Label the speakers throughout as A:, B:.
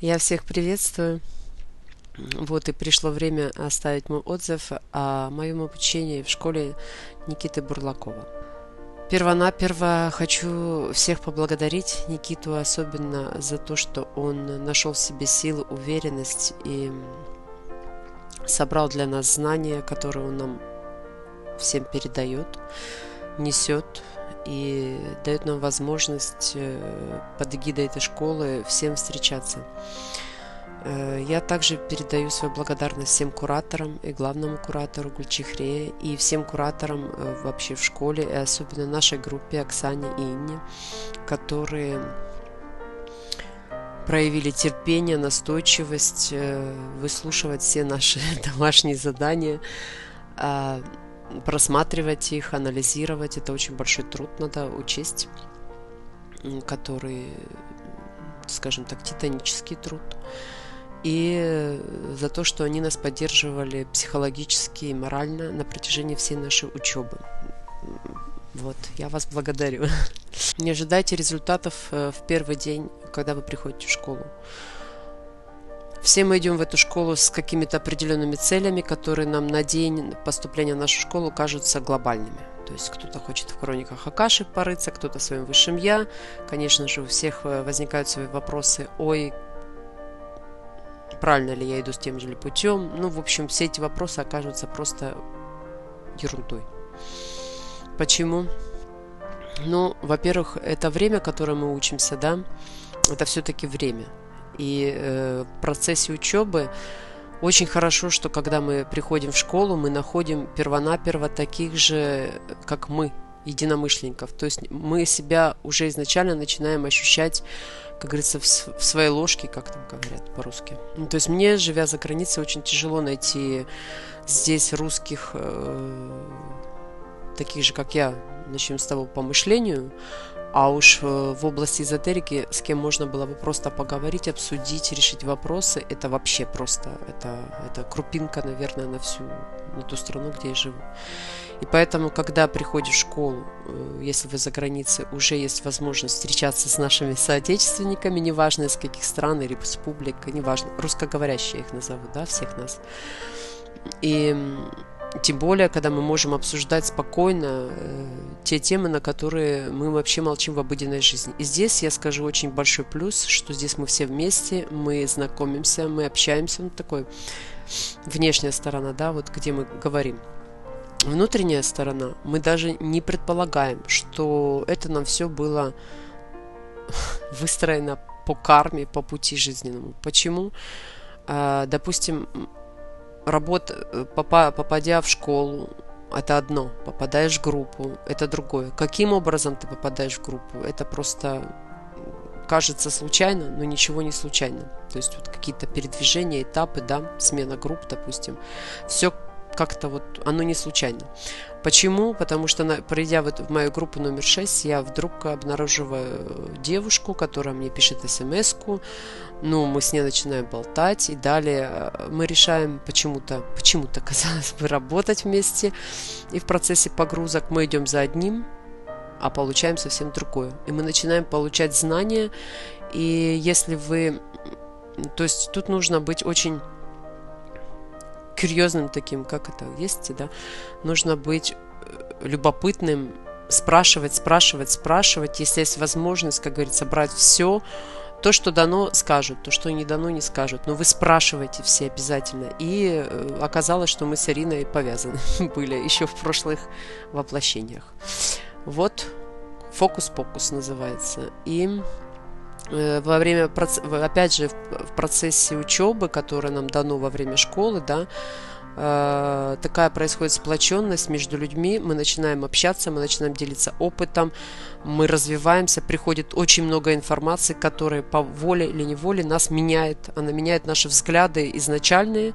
A: Я всех приветствую. Вот и пришло время оставить мой отзыв о моем обучении в школе Никиты Бурлакова. Первонаперво хочу всех поблагодарить Никиту особенно за то, что он нашел в себе силы, уверенность и собрал для нас знания, которые он нам всем передает, несет и дает нам возможность э, под эгидой этой школы всем встречаться. Э, я также передаю свою благодарность всем кураторам и главному куратору Гульчихре и всем кураторам э, вообще в школе, и особенно нашей группе Оксане и Инне, которые проявили терпение, настойчивость, выслушивать все наши домашние задания, а, просматривать их, анализировать. Это очень большой труд надо учесть, который, скажем так, титанический труд. И за то, что они нас поддерживали психологически и морально на протяжении всей нашей учебы. Вот, я вас благодарю. Не ожидайте результатов э, в первый день, когда вы приходите в школу. Все мы идем в эту школу с какими-то определенными целями, которые нам на день поступления в нашу школу кажутся глобальными. То есть кто-то хочет в хрониках Акаши порыться, кто-то своим высшим я. Конечно же, у всех э, возникают свои вопросы, ой, правильно ли я иду с тем же путем. Ну, в общем, все эти вопросы окажутся просто ерундой. Почему? Ну, во-первых, это время, которое мы учимся, да, это все-таки время. И э, в процессе учебы очень хорошо, что когда мы приходим в школу, мы находим первонаперво таких же, как мы, единомышленников. То есть мы себя уже изначально начинаем ощущать, как говорится, в, своей ложке, как там говорят по-русски. Ну, то есть мне, живя за границей, очень тяжело найти здесь русских, э, таких же, как я, начнем с того по мышлению, а уж э, в области эзотерики, с кем можно было бы просто поговорить, обсудить, решить вопросы, это вообще просто, это, это крупинка, наверное, на всю, на ту страну, где я живу. И поэтому, когда приходишь в школу, э, если вы за границей, уже есть возможность встречаться с нашими соотечественниками, неважно из каких стран или республик, неважно, русскоговорящие их назову, да, всех нас. И тем более, когда мы можем обсуждать спокойно э, те темы, на которые мы вообще молчим в обыденной жизни. И здесь я скажу очень большой плюс, что здесь мы все вместе, мы знакомимся, мы общаемся. Ну, такой внешняя сторона, да, вот где мы говорим. Внутренняя сторона, мы даже не предполагаем, что это нам все было выстроено по карме, по пути жизненному. Почему? А, допустим, работа, э, попадя в школу, это одно, попадаешь в группу, это другое. Каким образом ты попадаешь в группу, это просто кажется случайно, но ничего не случайно. То есть вот какие-то передвижения, этапы, да, смена групп, допустим. Все как-то вот оно не случайно. Почему? Потому что, придя в, в мою группу номер 6, я вдруг обнаруживаю девушку, которая мне пишет смс -ку. Ну, мы с ней начинаем болтать, и далее э, мы решаем почему-то, почему-то, казалось бы, работать вместе. И в процессе погрузок мы идем за одним, а получаем совсем другое. И мы начинаем получать знания, и если вы... То есть тут нужно быть очень курьезным таким, как это есть, да, нужно быть э, любопытным, спрашивать, спрашивать, спрашивать, если есть возможность, как говорится, брать все, то, что дано, скажут, то, что не дано, не скажут. Но вы спрашиваете все обязательно. И э, оказалось, что мы с Ириной повязаны были еще в прошлых воплощениях. Вот фокус-покус называется. И во время, опять же, в процессе учебы, которое нам дано во время школы, да, э, такая происходит сплоченность между людьми, мы начинаем общаться, мы начинаем делиться опытом, мы развиваемся, приходит очень много информации, которая по воле или неволе нас меняет, она меняет наши взгляды изначальные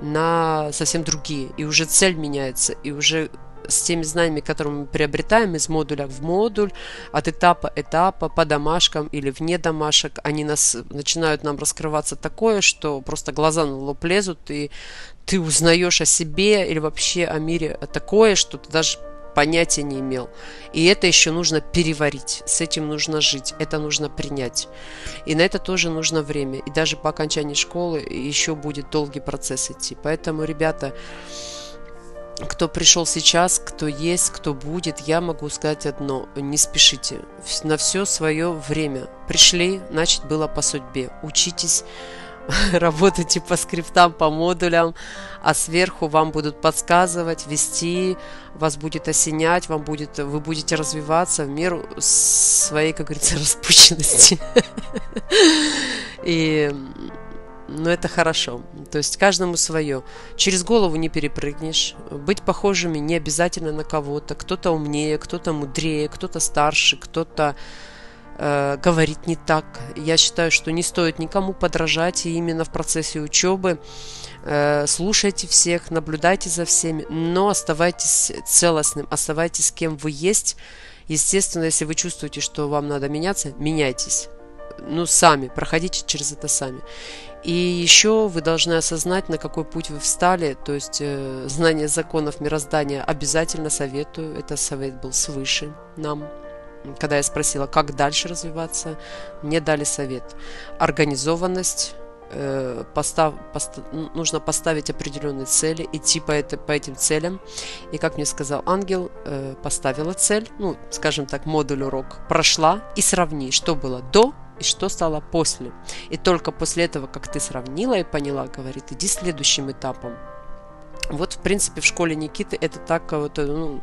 A: на совсем другие, и уже цель меняется, и уже с теми знаниями, которые мы приобретаем из модуля в модуль, от этапа этапа, по домашкам или вне домашек, они нас начинают нам раскрываться такое, что просто глаза на лоб лезут, и ты узнаешь о себе или вообще о мире такое, что ты даже понятия не имел. И это еще нужно переварить, с этим нужно жить, это нужно принять. И на это тоже нужно время. И даже по окончании школы еще будет долгий процесс идти. Поэтому, ребята, кто пришел сейчас, кто есть, кто будет, я могу сказать одно. Не спешите. На все свое время. Пришли, значит, было по судьбе. Учитесь работайте по скриптам, по модулям, а сверху вам будут подсказывать, вести, вас будет осенять, вам будет, вы будете развиваться в меру своей, как говорится, распущенности. И но это хорошо. То есть каждому свое. Через голову не перепрыгнешь. Быть похожими не обязательно на кого-то. Кто-то умнее, кто-то мудрее, кто-то старше, кто-то э, говорит не так. Я считаю, что не стоит никому подражать, и именно в процессе учебы э, слушайте всех, наблюдайте за всеми, но оставайтесь целостным, оставайтесь кем вы есть. Естественно, если вы чувствуете, что вам надо меняться, меняйтесь. Ну, сами, проходите через это сами. И еще вы должны осознать, на какой путь вы встали, то есть э, знание законов мироздания обязательно советую, это совет был свыше нам, когда я спросила, как дальше развиваться, мне дали совет. Организованность, э, постав, пост, нужно поставить определенные цели, идти по, это, по этим целям. И как мне сказал ангел, э, поставила цель, ну, скажем так, модуль урок, прошла и сравни, что было до и что стало после. И только после этого, как ты сравнила и поняла, говорит, иди следующим этапом. Вот, в принципе, в школе Никиты это так вот, ну,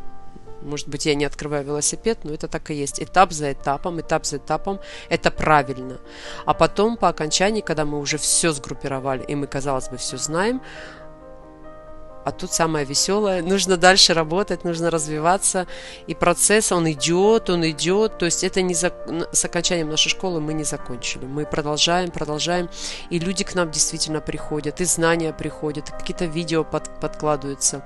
A: может быть, я не открываю велосипед, но это так и есть. Этап за этапом, этап за этапом. Это правильно. А потом, по окончании, когда мы уже все сгруппировали, и мы, казалось бы, все знаем, а тут самое веселое, нужно дальше работать, нужно развиваться, и процесс, он идет, он идет, то есть это не за... с окончанием нашей школы мы не закончили, мы продолжаем, продолжаем, и люди к нам действительно приходят, и знания приходят, и какие-то видео под... подкладываются.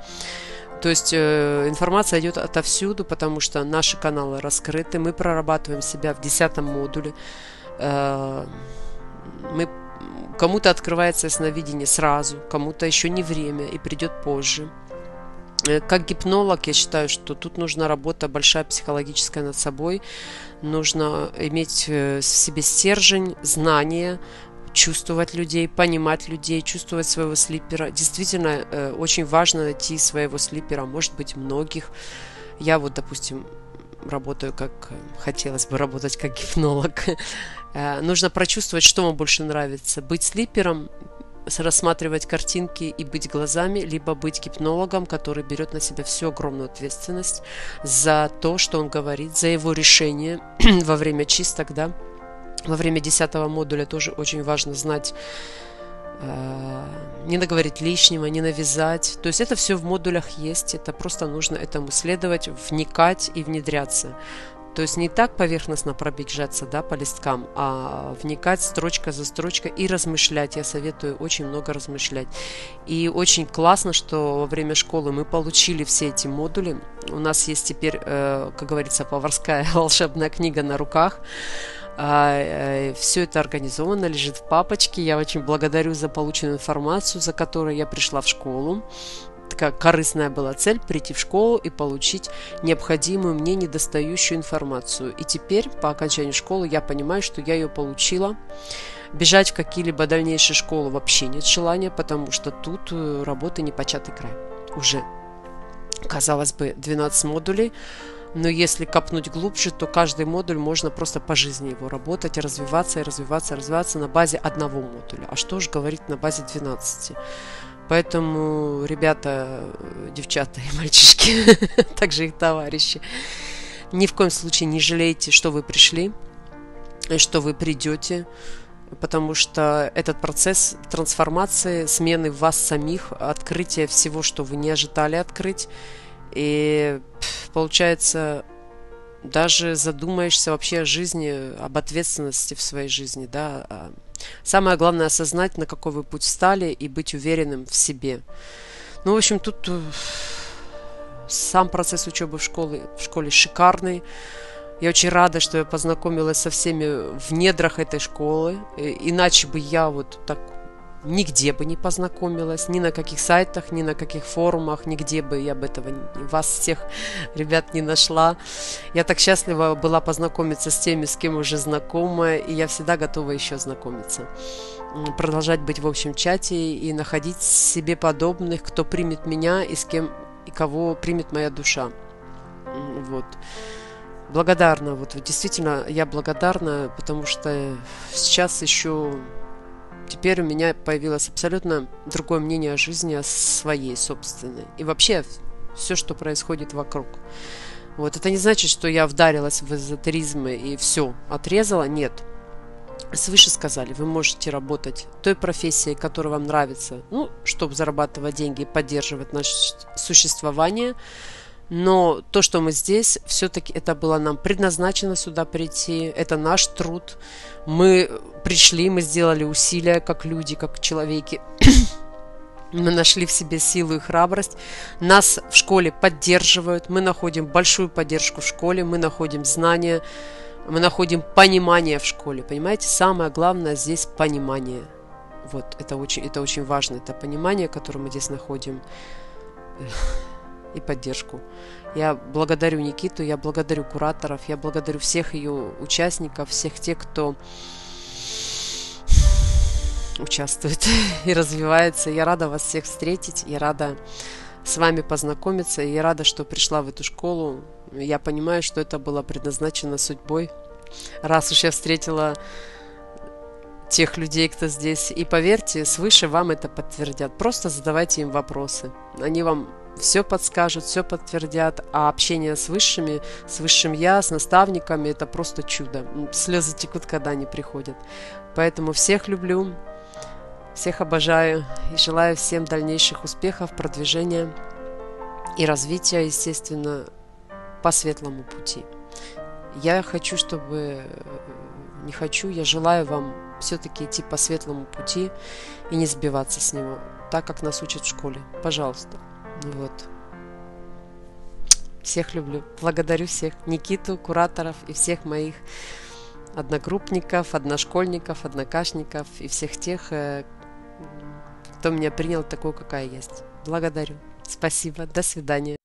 A: То есть э, информация идет отовсюду, потому что наши каналы раскрыты, мы прорабатываем себя в десятом модуле. Э, мы кому-то открывается ясновидение сразу, кому-то еще не время и придет позже. Э, как гипнолог, я считаю, что тут нужна работа большая психологическая над собой. Нужно иметь э, в себе стержень, знания, чувствовать людей, понимать людей, чувствовать своего слипера. Действительно, э, очень важно найти своего слипера, может быть, многих. Я вот, допустим, работаю как хотелось бы работать как гипнолог. Э, нужно прочувствовать, что вам больше нравится. Быть слипером, рассматривать картинки и быть глазами, либо быть гипнологом, который берет на себя всю огромную ответственность за то, что он говорит, за его решение во время чисток, да, во время десятого модуля тоже очень важно знать, э, не наговорить лишнего, не навязать. То есть это все в модулях есть, это просто нужно этому следовать, вникать и внедряться. То есть не так поверхностно пробежаться да, по листкам, а вникать строчка за строчкой и размышлять. Я советую очень много размышлять. И очень классно, что во время школы мы получили все эти модули. У нас есть теперь, э, как говорится, поварская волшебная книга на руках. А, э, Все это организовано, лежит в папочке. Я очень благодарю за полученную информацию, за которую я пришла в школу. Такая корыстная была цель прийти в школу и получить необходимую мне недостающую информацию. И теперь, по окончанию школы, я понимаю, что я ее получила. Бежать в какие-либо дальнейшие школы вообще нет желания, потому что тут э, работы непочатый край. Уже, казалось бы, 12 модулей, но если копнуть глубже, то каждый модуль можно просто по жизни его работать, развиваться и развиваться, развиваться на базе одного модуля. А что же говорить на базе 12? Поэтому, ребята, девчата и мальчишки, также их товарищи, ни в коем случае не жалейте, что вы пришли, что вы придете, потому что этот процесс трансформации, смены вас самих, открытия всего, что вы не ожидали открыть, и получается, даже задумаешься вообще о жизни, об ответственности в своей жизни, да. А самое главное осознать, на какой вы путь встали и быть уверенным в себе. Ну, в общем, тут э, сам процесс учебы в школе, в школе шикарный. Я очень рада, что я познакомилась со всеми в недрах этой школы. Иначе бы я вот так нигде бы не познакомилась, ни на каких сайтах, ни на каких форумах, нигде бы я бы этого, вас всех, ребят, не нашла. Я так счастлива была познакомиться с теми, с кем уже знакома, и я всегда готова еще знакомиться. Продолжать быть в общем чате и находить себе подобных, кто примет меня и с кем и кого примет моя душа. Вот благодарна. Вот действительно, я благодарна, потому что сейчас еще теперь у меня появилось абсолютно другое мнение о жизни, о своей собственной. И вообще все, что происходит вокруг. Вот это не значит, что я вдарилась в эзотеризм и все, отрезала. Нет. Свыше сказали, вы можете работать той профессией, которая вам нравится, ну, чтобы зарабатывать деньги и поддерживать наше существование. Но то, что мы здесь, все-таки это было нам предназначено сюда прийти, это наш труд. Мы пришли, мы сделали усилия как люди, как человеки. Мы нашли в себе силу и храбрость. Нас в школе поддерживают. Мы находим большую поддержку в школе. Мы находим знания. Мы находим понимание в школе. Понимаете, самое главное здесь понимание. Вот, это очень, это очень важно. Это понимание, которое мы здесь находим и поддержку. Я благодарю Никиту, я благодарю кураторов, я благодарю всех ее участников, всех тех, кто участвует и развивается. Я рада вас всех встретить, я рада с вами познакомиться, и я рада, что пришла в эту школу. Я понимаю, что это было предназначено судьбой. Раз уж я встретила тех людей, кто здесь. И поверьте, свыше вам это подтвердят. Просто задавайте им вопросы. Они вам все подскажут, все подтвердят, а общение с высшими, с высшим я, с наставниками, это просто чудо. Слезы текут, когда они приходят. Поэтому всех люблю, всех обожаю и желаю всем дальнейших успехов, продвижения и развития, естественно, по светлому пути. Я хочу, чтобы... Не хочу, я желаю вам все-таки идти по светлому пути и не сбиваться с него, так как нас учат в школе. Пожалуйста. Вот. Всех люблю. Благодарю всех. Никиту, кураторов и всех моих одногруппников, одношкольников, однокашников и всех тех, э, кто меня принял такой, какая есть. Благодарю. Спасибо. До свидания.